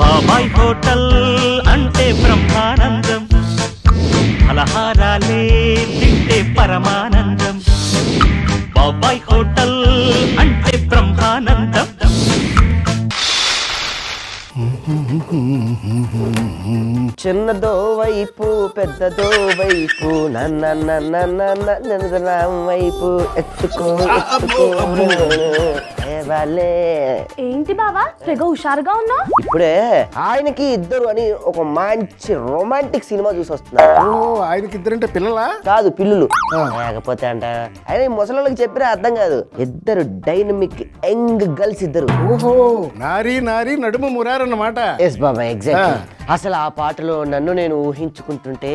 బాబాయ్ హోటల్. చిన్నదో వైపు పెద్దదో వైపు నన్న నన్న నన్న నన్న వైపు ఎత్తుకో ఎత్తుకో. ఏంటి బావా తెగ హుషారుగా ఉన్నావు? ఇప్పుడే ఆయనకి ఇద్దరు అని ఒక మంచి రొమాంటిక్ సినిమా చూసి వస్తున్నారు ఓ ఆయనకి ఇద్దరంటే పిల్లలా? కాదు పిల్లులు. లేకపోతే అంట. ఆయన ఈ ముసలోళ్ళకి చెప్పినా అర్థం కాదు. ఇద్దరు డైనమిక్ యంగ్ గర్ల్స్ ఇద్దరు. ఓహో నారీ నారీ నడుము మురారన్నమాట. ఎస్ బాబా ఎగ్జాక్ట్ అసలు ఆ పాటలో నన్ను నేను ఊహించుకుంటుంటే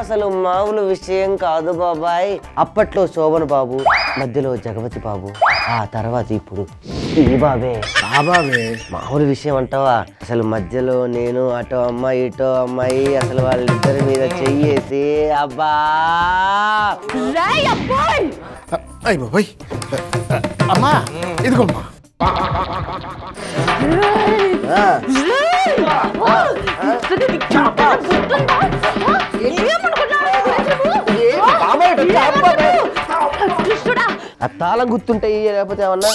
అసలు మామూలు విషయం కాదు బాబాయ్. అప్పట్లో శోభన్ బాబు మధ్యలో జగపతి బాబు ఆ తర్వాత ఇప్పుడు ఈ బాబే. బాబావే? మామూలు విషయం అంటావా? అసలు మధ్యలో నేను అటో అమ్మాయి ఇటో అమ్మాయి అసలు వాళ్ళిద్దరి మీద చెయ్యేసి అబ్బా! అయ్యి బాబాయ్ అమ్మా ఇదిగోమ్మా ఆ, తాళం గుర్తుంటాయి లేకపోతే ఏమన్నా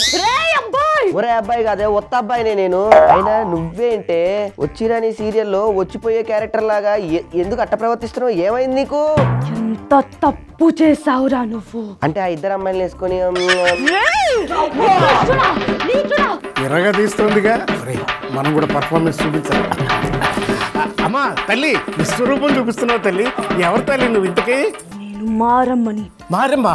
ఒరే అబ్బాయి కాదే ఒత్త అబ్బాయినే నేను. అయినా నువ్వేంటే వచ్చిరాని సీరియల్లో వచ్చిపోయే క్యారెక్టర్ లాగా ఎ- ఎందుకు అట్ట ప్రవర్తిస్తున్నావు? ఏమైంది నీకు? ఎంత తప్పు చేసావురా నువ్వు? అంటే ఆ ఇద్దరు అమ్మాయిలు వేసుకొని. ఎర్రగా తీస్తుందిగా మనం కూడా పర్ఫార్మెన్స్ చూపించాలి. అమ్మా తల్లి విశ్వరూపం చూపిస్తున్నావు తల్లి. ఎవరు తల్లి నువ్వు ఇంతకీ? నేను మారమ్మని. మారమ్మ.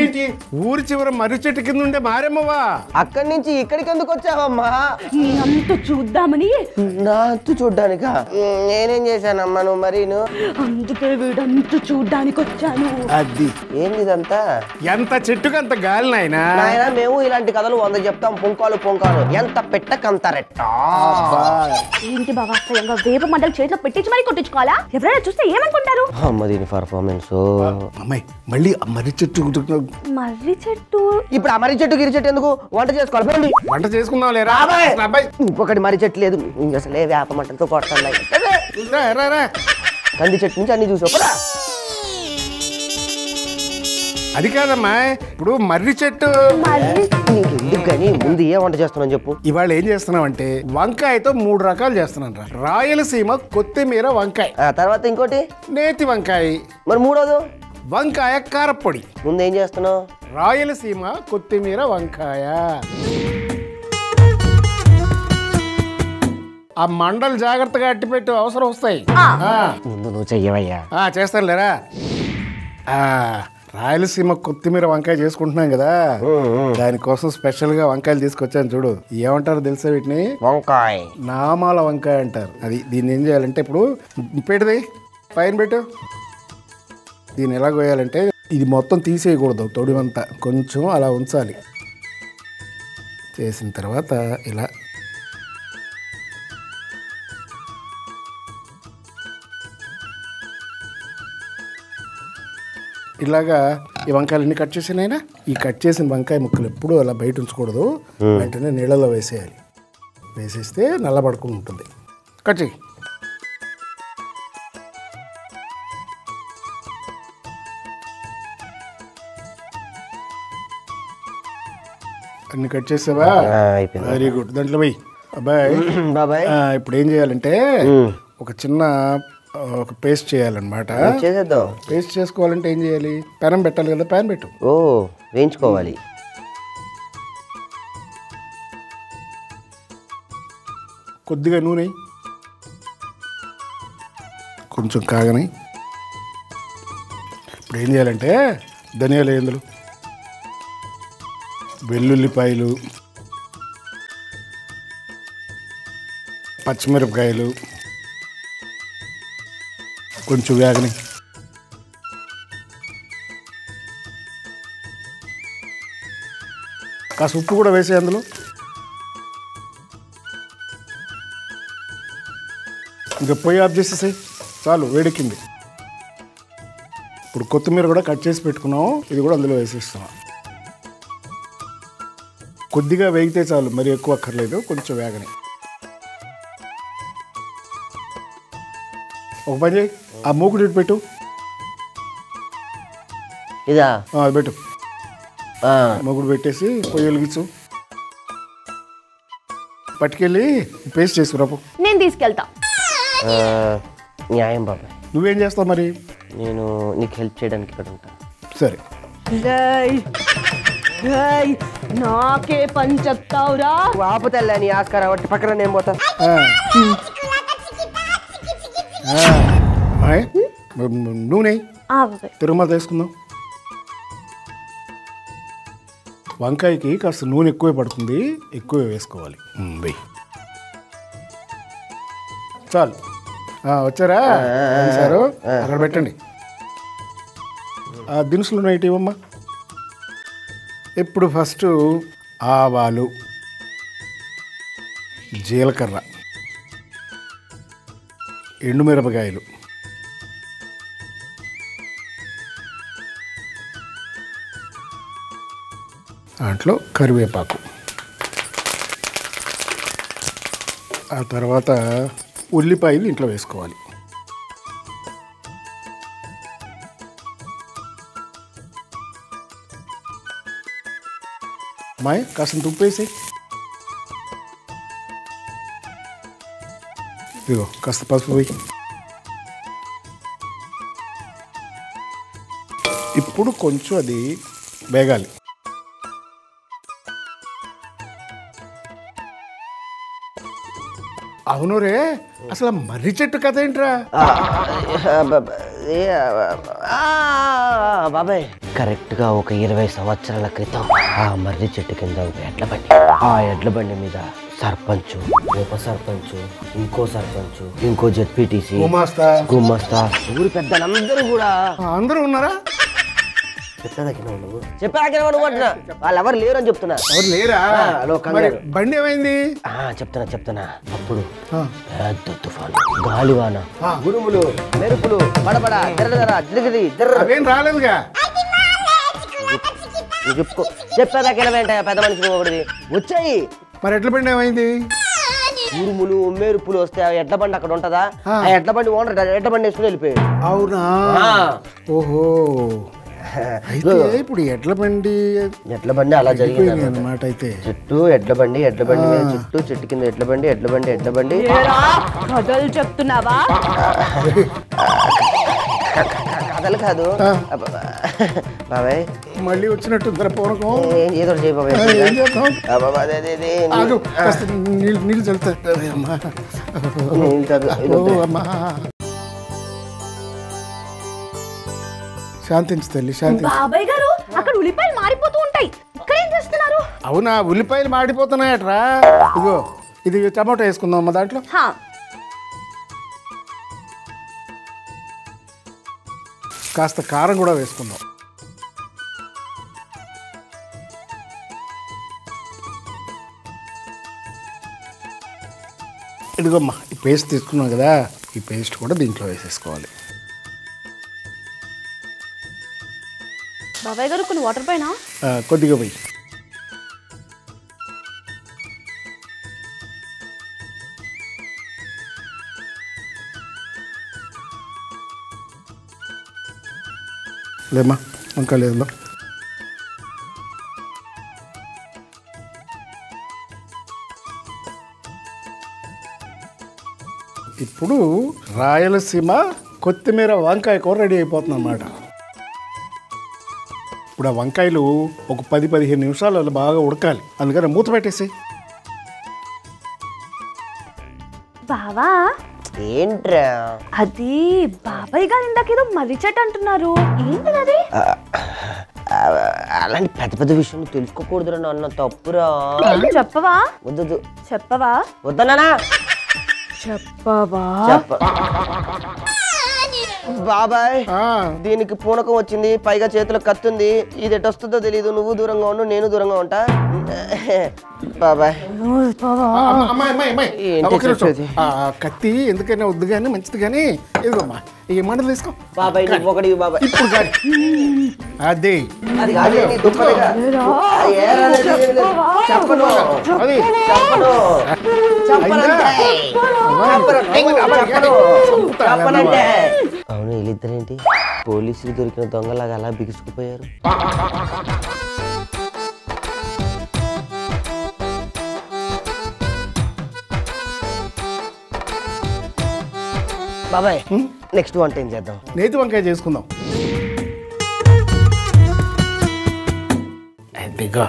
ఏంటి? ఊరి చివర మర్రి చెట్టు కింద ఉండే మారమ్మవా? అక్కడి నుంచి ఇక్కడికి ఎందుకు వచ్చావమ్మా? నీ అంత చూద్దామని. నా అంతు చూడ్డానికా? నేనేం చేశానమ్మా నువ్వు మరీను? అందుకే వీడంత చూడ్డానికి వచ్చాను. అది. ఏంది ఇదంతా ఎంత చెట్టుకు అంత గాలి నాయనా? నాయన మేము ఇలాంటి కథలు వంద చెప్తాం. పుంకాలు పుంకాలు. ఎంత పెట్టకంత రెట్ట ఏంటి బాబా స్వయంగా వేప మంటలు చేతిలో పెట్టించి మరీ కొట్టించుకోవాలా? ఎవరైనా చూస్తే ఏమనుకుంటారు? అమ్మ దీని పర్ఫార్మెన్స్ అమ్మాయి మళ్ళీ మర్రి చెట్టు మర్రి చెట్టు. ఇప్పుడు ఆ మర్రి చెట్టు గిరి చెట్టు ఎందుకు? వంట చేసుకోవాలి పోండి. వంట లేరా? రాబాయ్. అబ్బాయి. ఇంకొకటి మర్రి చెట్టు లేదు. అసలే వేప మంటలతో కొడుతున్నాయి. రా, రా, రా. కంది చెట్టు నుంచి అన్ని చూసావు. అది కాదమ్మా ఇప్పుడు మర్రి చెట్టు. మర్రి నీకు ఎందుకు కానీ ముందు ఏ వంట చేస్తున్నావు చెప్పు. ఇవాళ ఏం చేస్తున్నామంటే వంకాయతో మూడు రకాలు చేస్తున్నాను రా. రాయలసీమ కొత్తిమీర వంకాయ. ఆ తర్వాత ఇంకోటి? నేతి వంకాయ. మరి మూడోదు? వంకాయ కారప్పొడి ముందు ఏం చేస్తున్నావు? రాయలసీమ కొత్తిమీర వంకాయ. ఆ మండలు జాగ్రత్తగా అట్టిపెట్టు అవసరం వస్తాయి. ఆ. ముందు నువ్వు చెయ్యవయ్యా. ఆ, చేస్తాను లేరా? ఆ, రాయలసీమ కొత్తిమీర వంకాయ చేసుకుంటున్నాం కదా. దానికోసం స్పెషల్గా వంకాయలు తీసుకొచ్చాను చూడు. ఏమంటారు తెలుసా వీటిని? వంకాయ. నామాల వంకాయ అంటారు. అది దీన్ని ఏం చేయాలంటే ఇప్పుడు పెట్టిది పైన పెట్టు. దీన్ని ఎలా కోయాలంటే ఇది మొత్తం తీసేయకూడదు తొడిమంతా కొంచెం అలా ఉంచాలి. చేసిన తర్వాత ఇలా. ఇలాగా ఈ వంకాయలన్నీ కట్ చేసినైనా ఈ కట్ చేసిన వంకాయ ముక్కలు ఎప్పుడూ అలా బయట ఉంచకూడదు. వెంటనే నీళ్ళలో వేసేయాలి. వేసేస్తే నల్లబడుకుని ఉంటుంది కట్ చేయి అన్ని కట్ చేసావా? అయిపోయింది. వెరీ గుడ్ దాంట్లో పోయి. అబ్బాయి బాబాయ్. ఇప్పుడు ఏం చేయాలంటే ఒక చిన్న ఒక పేస్ట్ చేయాలన్నమాట. చేసేద్దాం? పేస్ట్ చేసుకోవాలంటే ఏం చేయాలి? పెనం పెట్టాలి కదా ప్యాన్ పెట్టు. ఓ వేయించుకోవాలి. కొద్దిగా నూనె. కొంచెం కాగని. ఇప్పుడు ఏం చేయాలంటే ధనియాలు ఏందులు? వెల్లుల్లిపాయలు పచ్చిమిరపకాయలు కొంచెం వేగని. కాస్త ఉప్పు కూడా వేసే అందులో. ఇంకా పొయ్యి ఆఫ్ చేసేసాయి. చాలు వేడెక్కింది. ఇప్పుడు కొత్తిమీర కూడా కట్ చేసి పెట్టుకున్నాము ఇది కూడా అందులో వేసేస్తున్నాం. కొద్దిగా వేగితే చాలు మరి ఎక్కువ అక్కర్లేదు కొంచెం వేగని. ఒక పని చేయి ఆ మూకుడు ఇటు పెట్టు. ఇదా? ఆ, అది పెట్టు. ఆ, మూకుడు పెట్టేసి పొయ్యి వెలిగించు పట్టుకెళ్ళి పేస్ట్ చేసుకురాపు నేను తీసుకెళ్తా. న్యాయం బాబాయ్ నువ్వేం చేస్తావు మరి? నేను నీకు హెల్ప్ చేయడానికి ఇక్కడ ఉంటాను సరే. నాకే పని చెప్తావురా? ఆపుతల్లా నీ ఆస్కారం కాబట్టి పక్కన నేను పోతా. నూనె తిరుమల తీసుకుందాం. వంకాయకి కాస్త నూనె ఎక్కువే పడుతుంది ఎక్కువే వేసుకోవాలి. వెయ్యి చాలు. ఆ, వచ్చారా? సారు అక్కడ పెట్టండి. ఆ దినుసులు నైట్ ఇవ్వమ్మా. ఇప్పుడు ఫస్ట్ ఆవాలు జీలకర్ర ఎండుమిరపకాయలు. దాంట్లో కరివేపాకు. ఆ తర్వాత ఉల్లిపాయలు ఇంట్లో వేసుకోవాలి. మాయ కాస్త ఉప్పేసి ఇదిగో కాస్త పసుపు పోయి ఇప్పుడు కొంచెం అది వేగాలి. అవును రే అసలు మర్రి చెట్టు కథ ఏంట్రా? ఆ, బాబాయ్. కరెక్ట్గా ఒక ఇరవై సంవత్సరాల క్రితం ఆ మర్రి చెట్టు కింద ఒక ఎడ్ల బండి. ఆ ఎడ్ల బండి మీద సర్పంచ్ ఉప సర్పంచ్ ఇంకో సర్పంచ్ ఇంకో జెడ్పీటీసీ గుమాస్తా. గుమ్మస్తా ఊరి పెద్దలందరూ కూడా. అందరూ ఉన్నారా? చెప్పేదాకా నువ్వు. చెప్పాక నువ్వు అంటున్నా. వాళ్ళు ఎవరు లేరు? అని చెప్తున్నా ఎవరు లేరా బండి ఏమైంది? చెప్తున్నా చెప్తున్నా. అప్పుడు పెద్ద తుఫాను గాలివాన మెరుపులు బడబడ రాలేదుగా? చెప్పుకో. చెప్పేదాకా ఎలా వెంట పెద్ద మనిషి ఒకటిది. వచ్చాయి. మరి ఎట్ల బండి ఏమైంది? ఉరుములు మెరుపులు వస్తే ఆ ఎడ్ల బండి అక్కడ ఉంటదా? ఆ. ఎడ్ల బండి ఓనర్ ఎడ్ల బండి వేసుకుని వెళ్ళిపోయాడు. అవునా? ఆ. ఓహో. అయితే ఇప్పుడు ఎడ్ల బండి ఎడ్ల బండి అలా జరిగింది అన్నమాట. అనమాట అయితే. చెట్టు ఎడ్ల బండి ఎడ్ల బండి మీద చెట్టు చెట్టు కింద ఎడ్ల బండి ఎడ్ల బండి ఎడ్ల బండి. కథలు చెప్తున్నావా? కథలు కాదు. బాబాయ్. మళ్ళీ వచ్చినట్టు పూనకం. ఏదో చేయి బాబాయ్. ఆ, ఏం చేద్దాం? అబ్బబ్బ, అదే, అదే, అదే. ఆగు కాస్త నీళ్ళు నీళ్ళు చల్లుతా. అమ్మా. ఓ. అమ్మా. శాంతించు తల్లి శాంతి బాబాయ్ గారు అక్కడ ఉల్లిపాయలు మారిపోతూ ఉంటాయి. ఇక్కడ ఏం చేస్తున్నారు? అవునా ఉల్లిపాయలు మాడిపోతున్నాయట్రా. ఇగో ఇది టమాటో వేసుకుందాం అమ్మా దాంట్లో. హా, కాస్త కారం కూడా వేసుకుందాం. ఇదిగోమ్మా ఈ పేస్ట్ తీసుకున్నాం కదా ఈ పేస్ట్ కూడా దీంట్లో వేసేసుకోవాలి. బాబాయ్ గారు కొన్ని వాటర్ పైన కొద్దిగా పోయి. లేమ్మా వంకాయలు లేదు ఇప్పుడు రాయలసీమ కొత్తిమీర వంకాయ కూర రెడీ అయిపోతుంది అన్నమాట ఇప్పుడు ఆ వంకాయలు ఒక పది పదిహేను నిమిషాలు అలా బాగా ఉడకాలి. అందుకని మూత పెట్టేసి బావా ఏంట్రా? అది బాబాయ్ గారు ఇందాకేదో మర్రి చెట్టు అంటున్నారు. ఏంటి అది? అలాంటి పెద్ద పెద్ద విషయం తెలుసుకోకూడదురా నాన్న తప్పురా. చెప్పవా? వద్దు చెప్పవా? వద్దనా చెప్పవా? చెప్ప బాబాయ్ ఆ, దీనికి పూనకం వచ్చింది పైగా చేతిలో కత్తుంది. ఇది ఎటు వస్తుందో తెలియదు నువ్వు దూరంగా ఉండు నేను దూరంగా ఉంటా. బాబాయ్. కత్తి ఎందుకైనా వద్దు కానీ మంచిది కానీ ఇదిగోమ్మా తీసుకో. బాబాయ్ నువ్వు ఒకటి బాబాయ్. ఇప్పుడు కానీ అదే. చెప్పను. చెప్పను. చెప్పను అవును వీళ్ళిద్దరేంటి? పోలీసులు దొరికిన దొంగలాగా అలా బిగుసుకుపోయారు? బాబాయ్ నెక్స్ట్ వంట ఏం చేద్దాం? నేతి వంకాయ చేసుకుందాం. అదిగో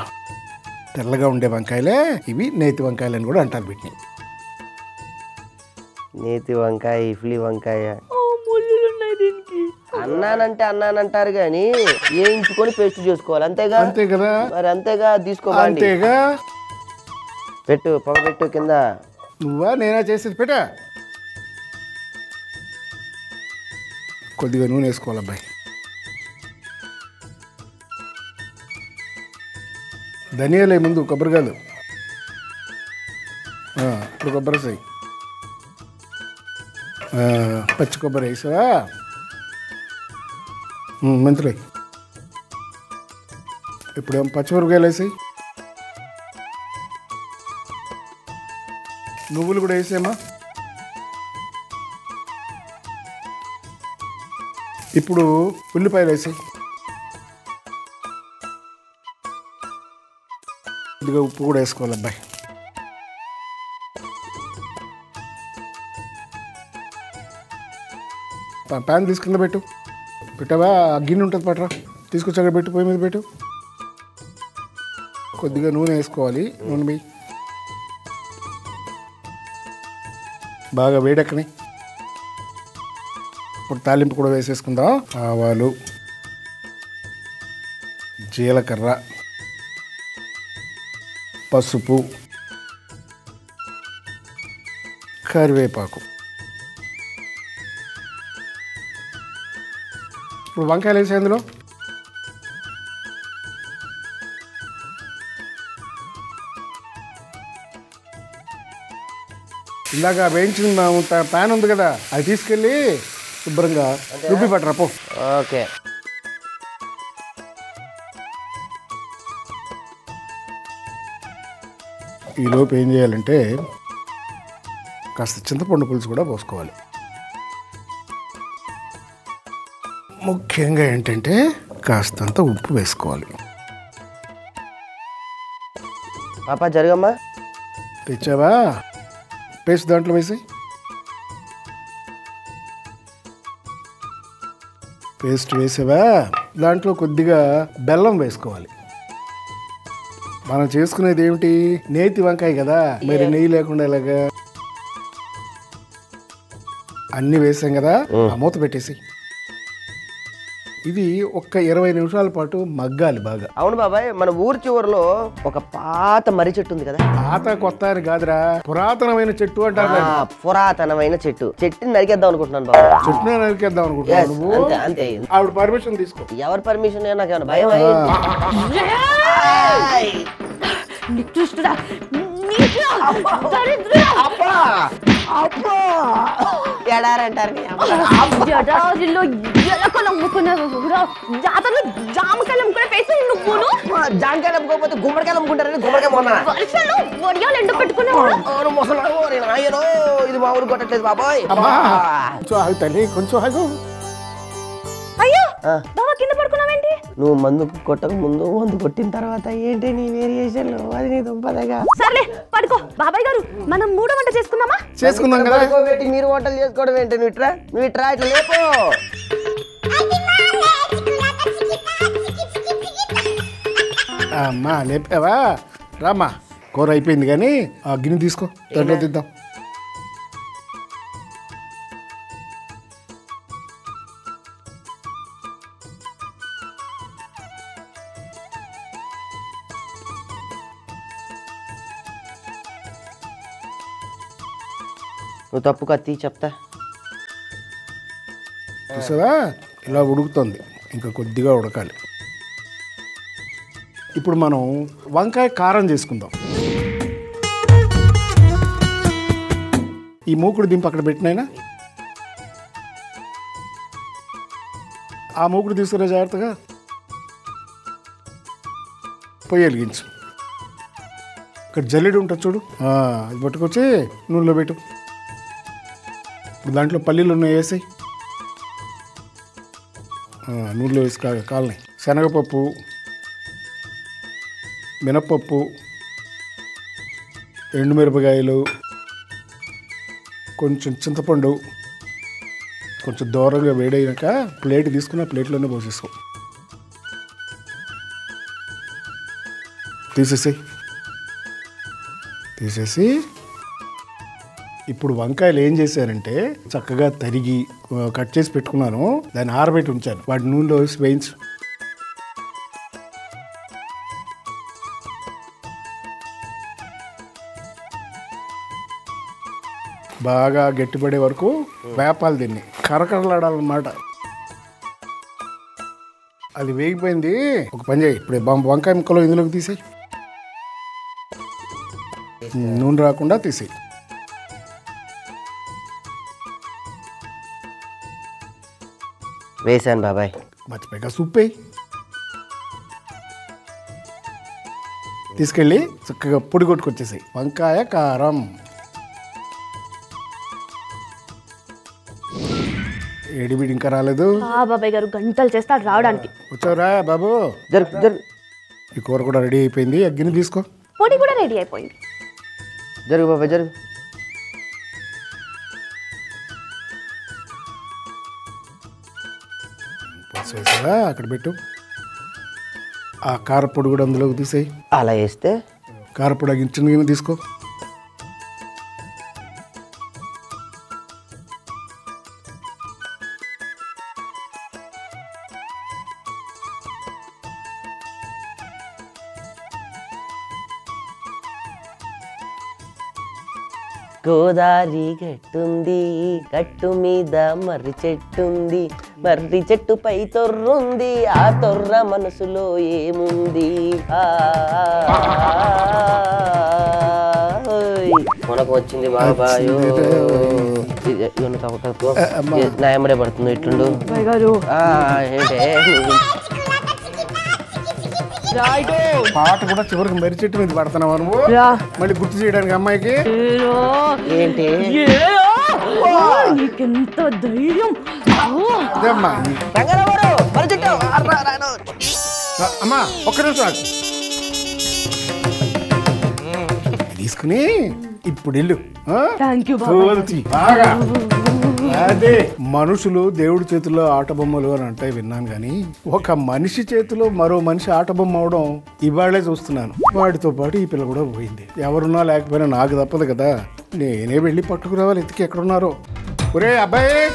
తెల్లగా ఉండే వంకాయలే ఇవి నేతి వంకాయలు అని కూడా అంటారు వీటిని. నేతి వంకాయ ఇఫ్లీ వంకాయ. అన్నానంటే అన్నానంటారు కానీ వేయించుకొని పేస్ట్ చేసుకోవాలి. అంతేగా? అంతే కదా మరి అంతేగా? తీసుకోవాలి అంతేగా? పెట్టు పొగ పెట్టు కింద. నువ్వా? నేనా చేసేది పెట్టా? కొద్దిగా నూనె వేసుకోవాలి అబ్బాయి ధనియాలే ముందు కొబ్బరికాయలు. ఇప్పుడు కొబ్బరి సై పచ్చి కొబ్బరి వేసావా? మంచిలే ఇప్పుడేం పచ్చిమిరపకాయలు వేసాయి. నువ్వులు కూడా వేసేమా ఇప్పుడు ఉల్లిపాయలు వేసాయి. ఇదిగా ఉప్పు కూడా వేసుకోవాలి అబ్బాయి. ప్యాన్ తీసుకుందా పెట్టు. పెట్టావా? గిన్నె ఉంటుంది పట్రా. తీసుకొచ్చాక పెట్టు పొయ్యి మీద పెట్టు. కొద్దిగా నూనె వేసుకోవాలి నూనె పోయి. బాగా వేడెక్కని. ఇప్పుడు తాలింపు కూడా వేసేసుకుందాం. ఆవాలు జీలకర్ర పసుపు కరివేపాకు. ఇప్పుడు వంకాయలు వేసే అందులో. ఇందాక వేయించిన ప్యాన్ ఉంది కదా అది తీసుకెళ్ళి శుభ్రంగా రుబ్బి పట్టరా పో. ఓకే. ఈ లోపు ఏం చేయాలంటే కాస్త చింతపండు పులుసు కూడా పోసుకోవాలి. ముఖ్యంగా ఏంటంటే కాస్తంత ఉప్పు వేసుకోవాలి. పాప జరగమ్మా. తెచ్చావా? పేస్ట్ దాంట్లో వేసి. పేస్ట్ వేసావా? దాంట్లో కొద్దిగా బెల్లం వేసుకోవాలి. మనం చేసుకునేది ఏమిటి? నేతి వంకాయ కదా. మరి నెయ్యి లేకుండా ఎలాగా? అన్ని వేసాం కదా. ఆ మూత పెట్టేసి. ఇది ఒక్క ఇరవై నిమిషాల పాటు మగ్గాలి బాగా. అవును బాబాయ్ మన ఊరి చివరిలో ఒక పాత మర్రి చెట్టు ఉంది కదా. పాత కొత్త అని కాదురా పురాతనమైన చెట్టు అంటారు ఆ, పురాతనమైన చెట్టు. చెట్టుని నరికేద్దాం అనుకుంటున్నాను బాబా చెట్టునే నరికేద్దాం అనుకుంటున్నావు Yes, నువ్వు? అంతే అంతే. ఆవిడ పర్మిషన్ తీసుకో. ఎవరి పర్మిషన్ నాకేమైనా భయం నికృష్టుడా నీచుడా, దరిద్రుడా. ఎడారంటారు. జడారిలో ఎలకలు అమ్ముకున్నారు జాతరలో జామకాయలు అమ్ముకునే ఫేస్ నువ్వును? జాంకాయలు అమ్ముకోకపోతే గుమ్మడికాయలు అమ్ముకుంటారని గుమ్మడికాయ మొన్న. వర్షాలు వడియాలు ఎండ పెట్టుకునేవాడు ఓరు ముసలాడు, ఓరి నాయనో, ఇది మా ఊరు కొట్టట్లేదు బాబాయ్. అమ్మా కొంచెం ఆగు తల్లి కొంచెం ఆగు. అయ్యో ఆ. బాబా కింద పడుకున్నావేంటి? నువ్వు మందు కొట్టక ముందు మందు కొట్టిన తర్వాత ఏంటి నీ వేరియేషన్లు? అది నీ దుంపదగా. సర్లే పడుకో. బాబాయ్ గారు మనం మూడో వంట చేసుకుందామా? చేసుకుందాం కదా. మీరు వంటలు చేసుకోవడం ఏంటి? నువ్వు ఇట్రా నువ్వు ఇట్రా ఇట్లా లేపో. అమ్మా లేపావా? రామ్మా కూర అయిపోయింది కానీ ఆ గిన్నె తీసుకో. దాంట్లో తిద్దాం నువ్వు తప్పు కత్తి చెప్తా. చూసావా? ఇలా ఉడుకుతుంది. ఇంకా కొద్దిగా ఉడకాలి. ఇప్పుడు మనం వంకాయ కారం చేసుకుందాం. ఈ మూకుడు దింపు అక్కడ పెట్టినైనా ఆ మూకుడు తీసుకురా జాగ్రత్తగా పొయ్యి వెలిగించు. ఇక్కడ జల్లెడు ఉంటుంది చూడు. అది పట్టుకొచ్చి నూనెలో పెట్టు. ఇప్పుడు దాంట్లో పల్లీలు ఉన్నాయి వేసాయి. నూనెలో వేసి కాలనీ. శనగపప్పు మినప్పప్పు ఎండుమిరపకాయలు కొంచెం చింతపండు కొంచెం దూరంగా వేడైనాక ప్లేట్ తీసుకున్న ప్లేట్లోనే పోసేసుకో. తీసేసి తీసేసి ఇప్పుడు వంకాయలు ఏం చేశారంటే చక్కగా తరిగి కట్ చేసి పెట్టుకున్నాను. దాన్ని ఆరబెట్టి ఉంచాను. వాటి నూనెలో వేయించు. బాగా గట్టిపడే వరకు వేపాలి దీన్ని. కరకరలాడాలన్నమాట. అది వేగిపోయింది. ఒక పని చేయి. ఇప్పుడు వంకాయ ముక్కలు ఇందులోకి తీసేయి. నూనె రాకుండా తీసేయి. వేసాను బాబాయ్. మర్చిపోయాక సూప్ వేయి. తీసుకెళ్ళి చక్కగా పొడి కొట్టుకొచ్చేసాయి. వంకాయ కారం. ఏడిబిడి ఇంకా రాలేదు. ఆ బాబాయ్ గారు గంటలు చేస్తారు రావడానికి. వచ్చావురా బాబు. జరుగు జరుగు ఈ కూర కూడా రెడీ అయిపోయింది. అగ్గిని తీసుకో. పొడి కూడా రెడీ అయిపోయింది. జరుగు బాబాయ్ జరుగు. వేసావా? అక్కడ పెట్టు. ఆ కారపొడి కూడా అందులోకి తీసేయి. అలా వేస్తే? కారపొడి అగ్గి చిన్న గిన్నె తీసుకో. గోదారి గట్టుంది గట్టు మీద మర్రి చెట్టుంది మర్రి చెట్టుపై తొర్రుంది ఆ తొర్ర మనసులో ఏముంది. మనకు వచ్చింది బాబాయో. ఇది ఇవన్నీ తవ్వకప్పు. నా ఎమ్మడే పడుతుంది ఇట్లుండు? ఏంటే? పాట కూడా చివరికి మర్రి చెట్టు మీద పడుతున్నావు నువ్వు? మళ్ళీ గుర్తు చేయడానికి అమ్మాయికి. ఏంటి? నీకెంత ధైర్యం. అమ్మా. ఒక్క నిమిషం తీసుకుని ఇప్పుడు ఇల్లు. బాగా. అదే. మనుషులు దేవుడి చేతిలో ఆట బొమ్మలు అని అంటే విన్నాను కానీ ఒక మనిషి చేతిలో మరో మనిషి ఆట బొమ్మ అవడం ఇవాళే చూస్తున్నాను. వాడితో పాటు ఈ పిల్ల కూడా పోయింది. ఎవరున్నా లేకపోయినా నాకు తప్పదు కదా. నేనే వెళ్ళి పట్టుకురావాలి. ఎత్తికి ఎక్కడున్నారో. ఒరే అబ్బాయి!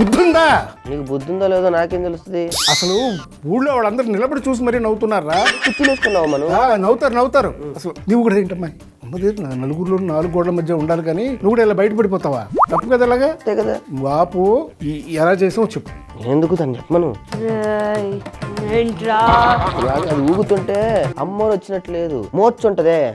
బుద్ధుందా? నీకు బుద్ధి ఉందో లేదో నాకేం తెలుస్తుంది? అసలు ఊళ్ళో వాళ్ళందరూ నిలబడి చూసి మరీ నవ్వుతున్నారా? కుర్చీలేసుకున్నావు మనం. ఆ, నవ్వుతారు నవ్వుతారు. అసలు నువ్వు కూడా ఏంటమ్మా? అమ్మదే నలుగురిలో నాలుగు గోడల మధ్య ఉండాలి కానీ నువ్వు కూడా ఇలా బయటపడిపోతావా తప్పు కదా అలాగా? కదా. వాపు ఈ- ఎలా చేసావు చెప్పు. ఎందుకు ఏంట్రా? నాకు అది ఊగుతుంటే అమ్మోరు వచ్చినట్లేదు మోర్చుంటదే.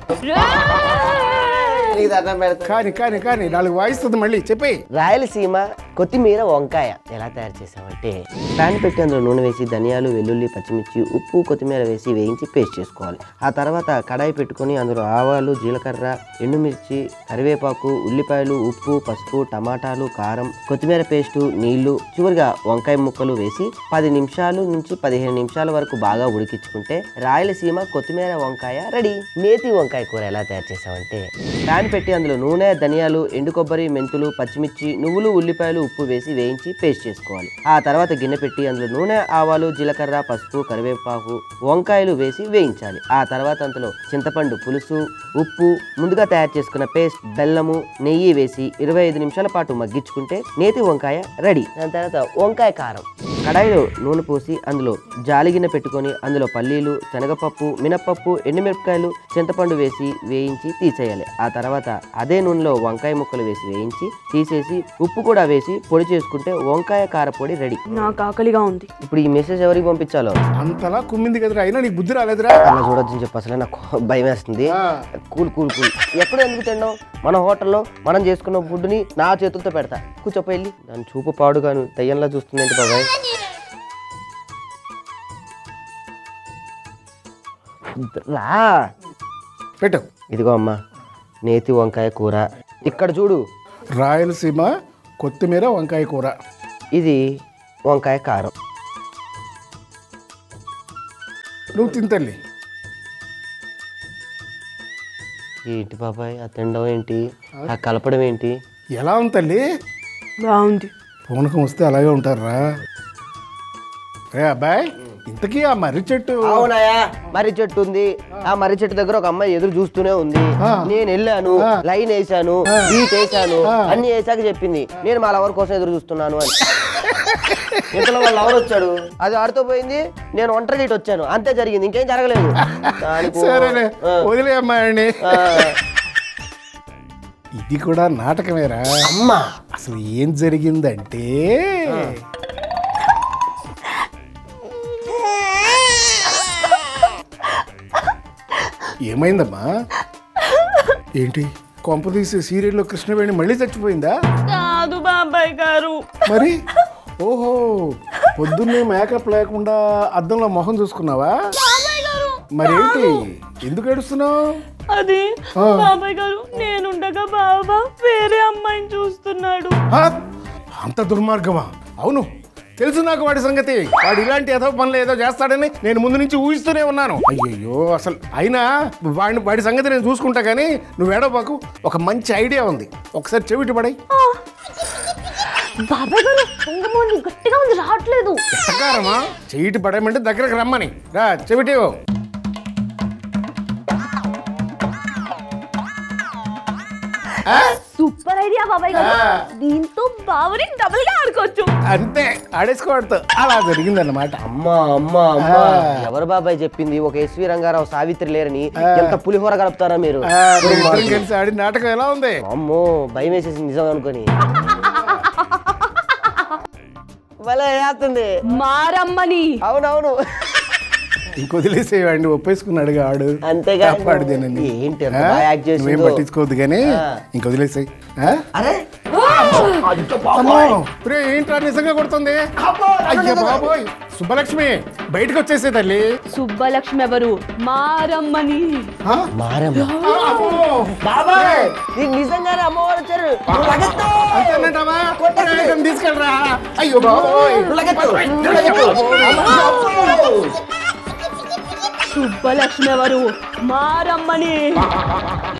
కానీ కానీ కానీ నాలుగు వాయిస్తుంది మళ్ళీ చెప్పి రాయలసీమ కొత్తిమీర వంకాయ ఎలా తయారు చేసామంటే ప్యాన్ పెట్టి అందులో నూనె వేసి ధనియాలు వెల్లుల్లి పచ్చిమిర్చి ఉప్పు కొత్తిమీర వేసి వేయించి పేస్ట్ చేసుకోవాలి. ఆ తర్వాత కడాయి పెట్టుకొని అందులో ఆవాలు జీలకర్ర ఎండుమిర్చి కరివేపాకు ఉల్లిపాయలు ఉప్పు పసుపు టమాటాలు కారం కొత్తిమీర పేస్టు నీళ్ళు చివరిగా వంకాయ ముక్కలు వేసి పది నిమిషాలు నుంచి పదిహేను నిమిషాల వరకు బాగా ఉడికించుకుంటే రాయలసీమ కొత్తిమీర వంకాయ రెడీ. నేతి వంకాయ కూర ఎలా తయారు చేసామంటే ప్యాన్ పెట్టి అందులో నూనె ధనియాలు ఎండు కొబ్బరి మెంతులు పచ్చిమిర్చి నువ్వులు ఉల్లిపాయలు ఉప్పు వేసి వేయించి పేస్ట్ చేసుకోవాలి. ఆ తర్వాత గిన్నె పెట్టి అందులో నూనె ఆవాలు జీలకర్ర పసుపు కరివేపాకు వంకాయలు వేసి వేయించాలి. ఆ తర్వాత అందులో చింతపండు పులుసు ఉప్పు ముందుగా తయారు చేసుకున్న పేస్ట్ బెల్లము నెయ్యి వేసి ఇరవై ఐదు నిమిషాల పాటు మగ్గించుకుంటే నేతి వంకాయ రెడీ. దాని తర్వాత వంకాయ కారం. కడాయిలో నూనె పోసి అందులో జాలిగిన్నె పెట్టుకొని అందులో పల్లీలు శనగపప్పు మినపప్పు ఎండుమిరపకాయలు చింతపండు వేసి వేయించి తీసేయాలి. ఆ తర్వాత అదే నూనెలో వంకాయ ముక్కలు వేసి వేయించి తీసేసి ఉప్పు కూడా వేసి పొడి చేసుకుంటే వంకాయ కారపొడి రెడీ. నాకు ఆకలిగా ఉంది. ఇప్పుడు ఈ మెసేజ్ ఎవరికి పంపించాలో? అంతలా కుమ్మింది కదరా అయినా నీకు బుద్ధి రాలేదురా? అలా చూడొచ్చని చెప్పి అసలే నాకు భయం వేస్తుంది. Cool cool cool. ఎప్పుడు ఎందుకు తినడం మన హోటల్లో మనం చేసుకున్న ఫుడ్ని నా చేతులతో పెడతా. కూర్చోపో వెళ్ళి. నన్ను చూపు పాడుగాను. దయ్యంలా చూస్తుంది ఏంటి బాబాయ్? రా పెట్టు. ఇదిగో అమ్మా నేతి వంకాయ కూర. ఇక్కడ చూడు. రాయలసీమ కొత్తిమీర వంకాయ కూర. ఇది వంకాయ కారం. నువ్వు తింతల్లి ఏంటి బాబాయ్ ఆ తినడం ఏంటి? ఆ? కలపడం ఏంటి? ఎలా ఉంది తల్లి? బాగుంది. పూనకం వస్తే అలాగే ఉంటారా రే అబ్బాయి ఇంతకీ ఆ మర్రి చెట్టు అవునాయా మర్రి చెట్టు ఉంది. ఆ మర్రి చెట్టు దగ్గర ఒక అమ్మాయి ఎదురు చూస్తూనే ఉంది. నేను వెళ్ళాను. లైన్ వేసాను బీట్ వేసాను. అన్ని వేసాక చెప్పింది నేను మా లవర్ కోసం ఎదురు చూస్తున్నాను అని. ఇంతలో వాళ్ళ లవర్ వచ్చాడు. అది ఆడుతూ పోయింది నేను ఒంటరిగా ఇటు వచ్చాను. అంతే జరిగింది ఇంకేం జరగలేదు. సరేలే. వదిలే. ఇది కూడా నాటకమేరా? అమ్మా. అసలు ఏం జరిగిందంటే ఏమైందమ్మా? ఏంటి? కొంప తీసి సీరియల్లో కృష్ణవేణి మళ్ళీ చచ్చిపోయిందా? కాదు బాబాయ్ గారు. మరి? ఓహో పొద్దున్నే మేకప్ లేకుండా అద్దంలో మొహం చూసుకున్నావా? మరేంటి? ఎందుకు ఏడుస్తున్నావు? అది. బాబాయ్ గారు నేనుండగా బాబా వేరే అమ్మాయిని చూస్తున్నాడు? అంత దుర్మార్గమా? అవును తెలుసు నాకు వాడి సంగతి. వాడు ఇలాంటి ఏదో పనులు ఏదో చేస్తాడని నేను ముందు నుంచి ఊహిస్తూనే ఉన్నాను. అయ్యయ్యో అసలు అయినా వాడిని వాడి సంగతి నేను చూసుకుంటా కానీ నువ్వు ఏడవబాకు ఒక మంచి ఐడియా ఉంది. ఒకసారి చెవిటి పడాయి. గట్టిగా ఉంది రావట్లేదు. ఎట్టకారమా చెయ్యిటి పడేయమంటే దగ్గరకు రమ్మని. రా చెవిటి సూపర్ ఐడియా బాబాయ్ గారు. దీంతో బావని డబుల్గా ఆడుకోవచ్చు. అంతే ఆడేసుకోవడతో. అలా జరిగిందన్నమాట. అమ్మా అమ్మా అమ్మా. ఎవరు బాబాయ్ చెప్పింది? ఒక ఎస్వి రంగారావు సావిత్రి లేరని. ఎంత పులిహోర కలుపుతారా మీరు? కలిసి ఆడిన నాటకం ఎలా ఉంది? అమ్మో భయం వేసేసి నిజం అనుకొని. భలే వేస్తుంది మారమ్మని. అవునవును. ఇంకొదిలేసేవాడిని ఒప్పేసుకున్నాడుగా ఆడు. అంతేగా కాపాడుదేనండి ఏంటి నువ్వేం. పట్టించుకోవద్దు కానీ. ఇంకొదిలేసాయి అరే! ఏంట్రా నిజంగా కొడుతుంది? అయ్యో బాబోయ్! సుబ్బలక్ష్మి బయటకు వచ్చేసే తల్లి. సుబ్బలక్ష్మి ఎవరు? మారమ్మని. తీసుకెళ్ళరా? అయ్యో బాబోయ్! సుబ్బలక్ష్మి ఎవరు? మారమ్మని.